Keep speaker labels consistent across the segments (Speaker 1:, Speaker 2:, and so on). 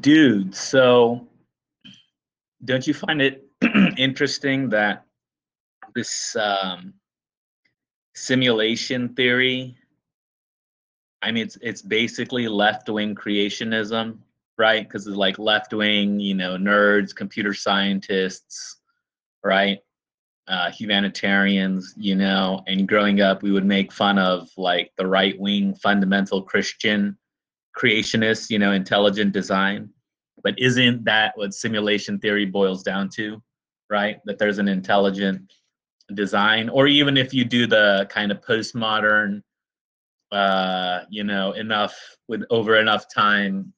Speaker 1: Dude, so don't you find it interesting that this um, simulation theory? I mean, it's it's basically left wing creationism, right? Because it's like left wing, you know, nerds, computer scientists, right? Uh, humanitarians, you know, and growing up, we would make fun of like the right wing fundamental Christian creationists, you know, intelligent design. But isn't that what simulation theory boils down to, right? That there's an intelligent design, or even if you do the kind of postmodern, uh, you know, enough with over enough time,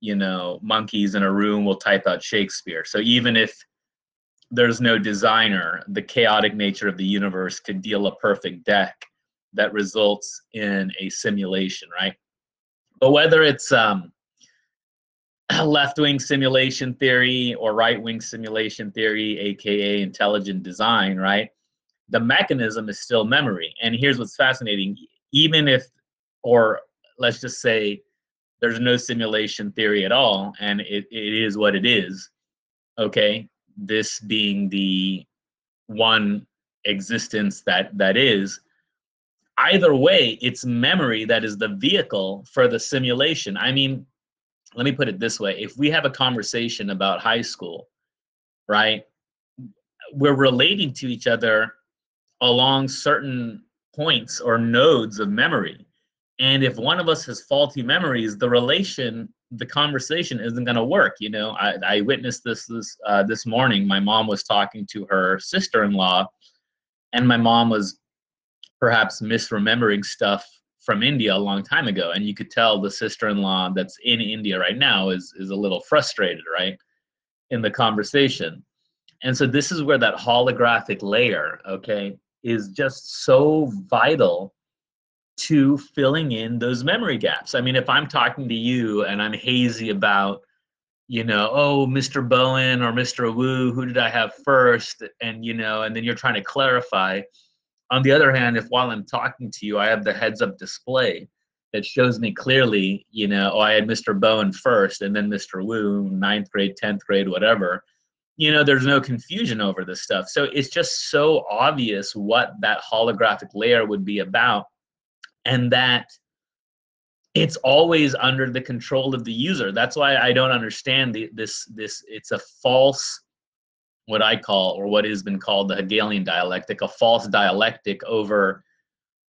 Speaker 1: you know, monkeys in a room will type out Shakespeare. So even if there's no designer, the chaotic nature of the universe could deal a perfect deck that results in a simulation, right? But whether it's um, left wing simulation theory or right wing simulation theory, aka intelligent design, right? The mechanism is still memory. And here's what's fascinating even if, or let's just say, there's no simulation theory at all, and it, it is what it is, okay? This being the one existence that that is either way it's memory that is the vehicle for the simulation. I mean let me put it this way. If we have a conversation about high school right we're relating to each other along certain points or nodes of memory. And if one of us has faulty memories the relation the conversation isn't going to work you know? I, I witnessed this this uh, this morning. My mom was talking to her sister-in-law and my mom was perhaps misremembering stuff from India a long time ago, and you could tell the sister-in-law that's in India right now is is a little frustrated, right, in the conversation. And so this is where that holographic layer, okay, is just so vital to filling in those memory gaps. I mean, if I'm talking to you and I'm hazy about, you know, oh, Mr. Bowen or Mr. Wu, who did I have first? And, you know, and then you're trying to clarify, on the other hand, if while I'm talking to you, I have the heads up display that shows me clearly, you know, oh, I had Mr. Bowen first and then Mr. Wu, ninth grade, 10th grade, whatever, you know, there's no confusion over this stuff. So it's just so obvious what that holographic layer would be about and that it's always under the control of the user. That's why I don't understand the, this, this, it's a false what I call, or what has been called the Hegelian dialectic, a false dialectic over,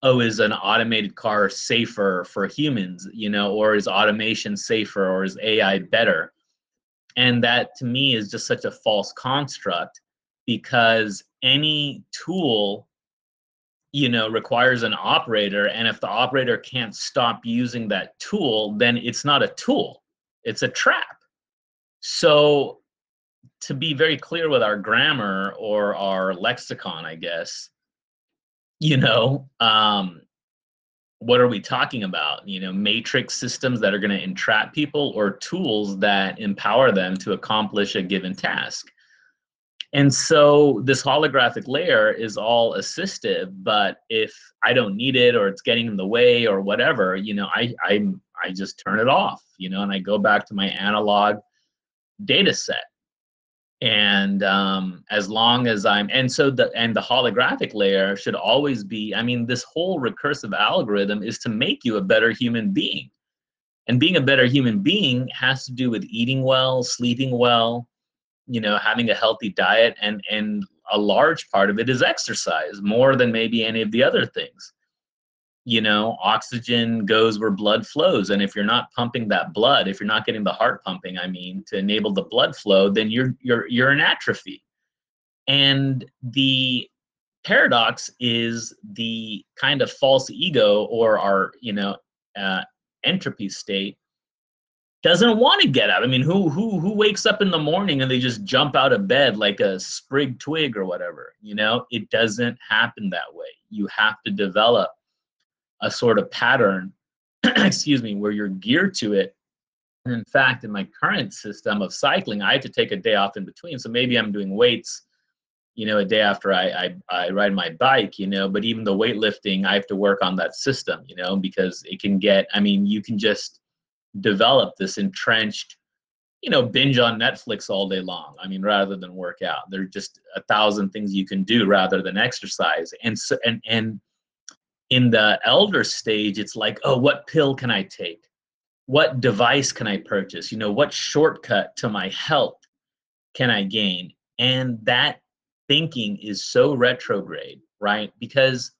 Speaker 1: oh, is an automated car safer for humans, you know, or is automation safer, or is AI better? And that to me is just such a false construct because any tool you know requires an operator and if the operator can't stop using that tool then it's not a tool it's a trap so to be very clear with our grammar or our lexicon, I guess, you know, um, what are we talking about? You know, matrix systems that are going to entrap people or tools that empower them to accomplish a given task. And so this holographic layer is all assistive, but if I don't need it or it's getting in the way or whatever, you know, I I I just turn it off, you know, and I go back to my analog data set and um, as long as i'm and so the and the holographic layer should always be i mean this whole recursive algorithm is to make you a better human being. And being a better human being has to do with eating well sleeping well you know having a healthy diet and and a large part of it is exercise more than maybe any of the other things you know oxygen goes where blood flows. And if you're not pumping that blood if you're not getting the heart pumping i mean to enable the blood flow then you're you're you're in atrophy. And the paradox is the kind of false ego or our you know uh, entropy state doesn't want to get up i mean who who who wakes up in the morning and they just jump out of bed like a sprig twig or whatever? You know it doesn't happen that way. You have to develop a sort of pattern, excuse me, where you're geared to it. And in fact, in my current system of cycling, I have to take a day off in between. So maybe I'm doing weights, you know, a day after I, I, I ride my bike, you know, but even the weightlifting, I have to work on that system, you know, because it can get, I mean, you can just develop this entrenched you know, binge on Netflix all day long. I mean, rather than work out, there's just a thousand things you can do rather than exercise. And so, and and in the elder stage, it's like, oh, what pill can I take? What device can I purchase? You know, what shortcut to my health can I gain? And that thinking is so retrograde, right? Because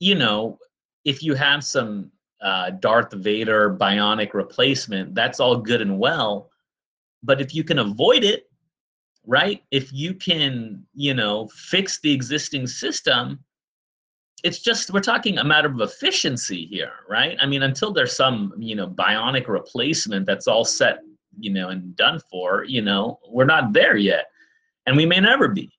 Speaker 1: you know, if you have some uh, Darth Vader bionic replacement, that's all good and well. But if you can avoid it, right? If you can, you know, fix the existing system, it's just we're talking a matter of efficiency here, right? I mean, until there's some, you know, bionic replacement that's all set, you know, and done for, you know, we're not there yet. And we may never be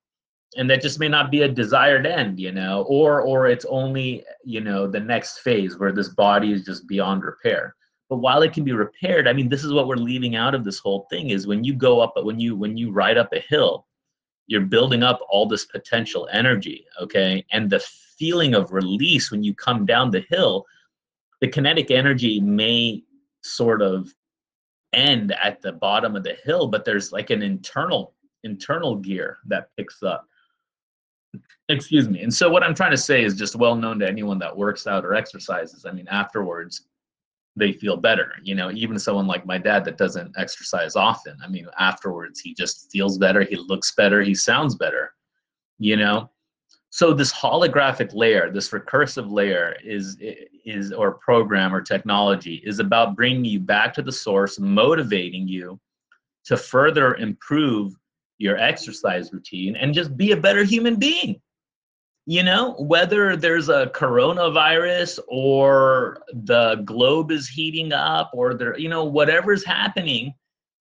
Speaker 1: and that just may not be a desired end you know or or it's only you know the next phase where this body is just beyond repair but while it can be repaired i mean this is what we're leaving out of this whole thing is when you go up when you when you ride up a hill you're building up all this potential energy okay and the feeling of release when you come down the hill the kinetic energy may sort of end at the bottom of the hill but there's like an internal internal gear that picks up Excuse me. And so what I'm trying to say is just well known to anyone that works out or exercises. I mean, afterwards, they feel better. You know, even someone like my dad that doesn't exercise often. I mean, afterwards, he just feels better. He looks better. He sounds better. You know, so this holographic layer, this recursive layer, is is or program or technology is about bringing you back to the source, motivating you to further improve your exercise routine and just be a better human being. You know whether there's a coronavirus or the globe is heating up or there you know whatever's happening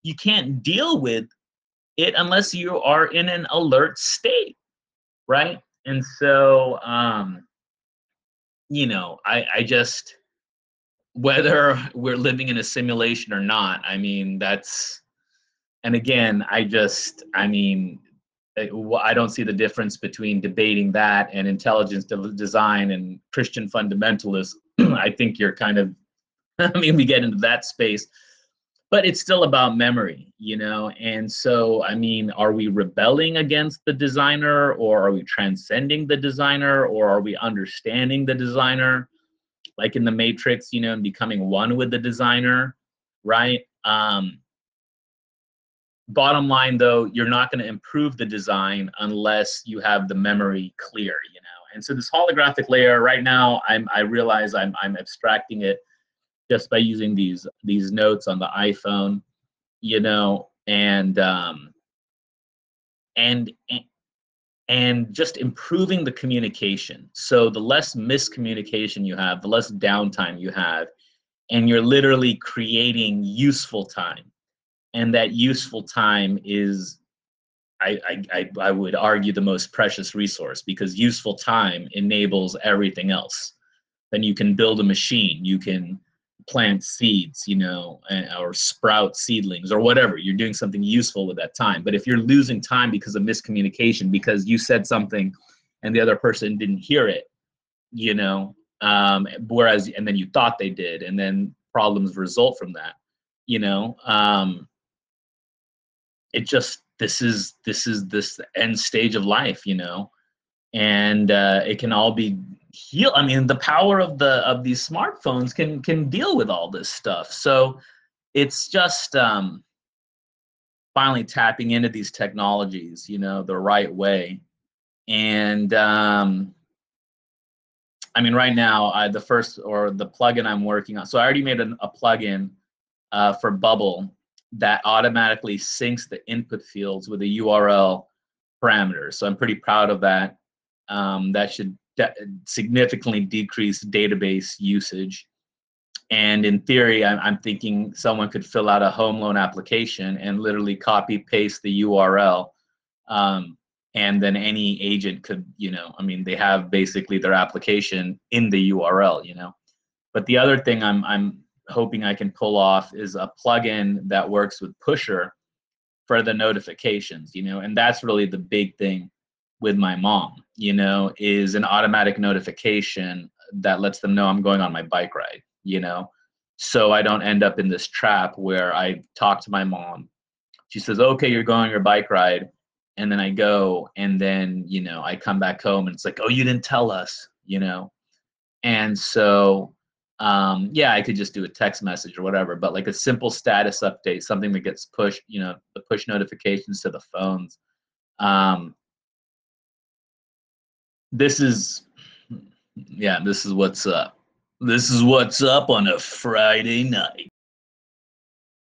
Speaker 1: you can't deal with it unless you are in an alert state right and so um you know i i just whether we're living in a simulation or not i mean that's and again, I just, I mean, eh, I don't see the difference between debating that and intelligence design and Christian fundamentalists. I think you're kind of, I mean, we get into that space, but it's still about memory, you know? And so, I mean, are we rebelling against the designer or are we transcending the designer or are we understanding the designer? Like in the Matrix, you know, and becoming one with the designer, right? Um, bottom line though you're not going to improve the design unless you have the memory clear you know and so this holographic layer right now i'm i realize i'm i'm abstracting it just by using these these notes on the iphone you know and um and and just improving the communication so the less miscommunication you have the less downtime you have and you're literally creating useful time and that useful time is I, I, I would argue the most precious resource because useful time enables everything else. Then you can build a machine, you can plant seeds, you know, or sprout seedlings or whatever. You're doing something useful with that time. But if you're losing time because of miscommunication, because you said something and the other person didn't hear it, you know, um, whereas, and then you thought they did, and then problems result from that, you know, um, it just this is this is this end stage of life you know and uh, it can all be heal i mean the power of the of these smartphones can can deal with all this stuff so it's just um finally tapping into these technologies you know the right way and um i mean right now I, the first or the plugin i'm working on so i already made a, a plugin uh, for bubble that automatically syncs the input fields with the URL parameters. So I'm pretty proud of that. Um, that should de- significantly decrease database usage. And in theory, I'm, I'm, thinking someone could fill out a home loan application and literally copy paste the URL. Um, and then any agent could, you know, I mean, they have basically their application in the URL, you know. But the other thing I'm, I'm hoping I can pull off is a plugin that works with Pusher for the notifications, you know, and that's really the big thing with my mom, you know, is an automatic notification that lets them know I'm going on my bike ride, you know. so I don't end up in this trap where I talk to my mom. She says, "Okay, you're going on your bike ride," and then I go, and then you know I come back home, and it's like, "Oh, you didn't tell us," you know, and so um, yeah, I could just do a text message or whatever, but like a simple status update, something that gets pushed, you know, the push notifications to the phones. Um, this is, yeah, this is what's up. This is what's up on a Friday night.